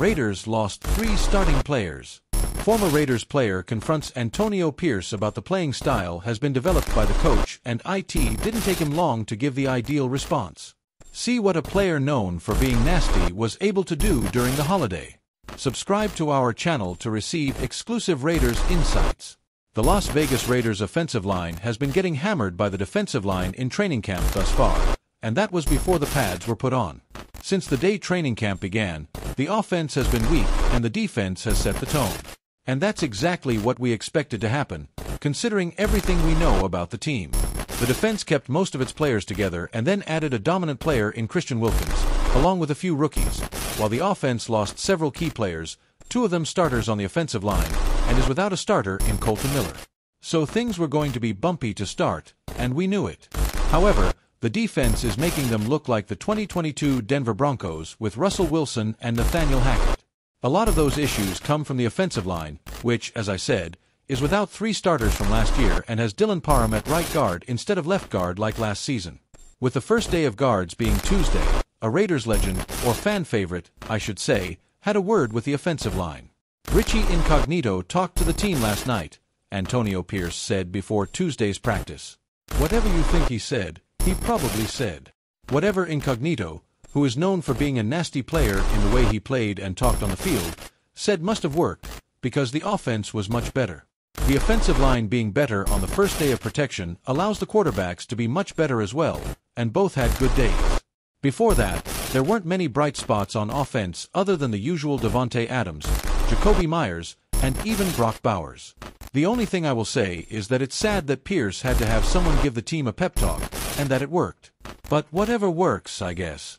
Raiders lost three starting players. Former Raiders player confronts Antonio Pierce about the playing style has been developed by the coach and IT didn't take him long to give the ideal response. See what a player known for being nasty was able to do during the holiday. Subscribe to our channel to receive exclusive Raiders insights. The Las Vegas Raiders offensive line has been getting hammered by the defensive line in training camp thus far, and that was before the pads were put on. Since the day training camp began, the offense has been weak and the defense has set the tone. And that's exactly what we expected to happen, considering everything we know about the team. The defense kept most of its players together and then added a dominant player in Christian Wilkins, along with a few rookies, while the offense lost several key players, two of them starters on the offensive line, and is without a starter in Kolton Miller. So things were going to be bumpy to start, and we knew it. However, the defense is making them look like the 2022 Denver Broncos with Russell Wilson and Nathaniel Hackett. A lot of those issues come from the offensive line, which, as I said, is without three starters from last year and has Dylan Parham at right guard instead of left guard like last season. With the first day of guards being Tuesday, a Raiders legend, or fan favorite, I should say, had a word with the offensive line. Richie Incognito talked to the team last night, Antonio Pierce said before Tuesday's practice. Whatever you think he said, he probably said. Whatever Incognito, who is known for being a nasty player in the way he played and talked on the field, said must have worked, because the offense was much better. The offensive line being better on the first day of protection allows the quarterbacks to be much better as well, and both had good days. Before that, there weren't many bright spots on offense other than the usual Davante Adams, Jakobi Meyers, and even Brock Bowers. The only thing I will say is that it's sad that Pierce had to have someone give the team a pep talk, and that it worked. But whatever works, I guess.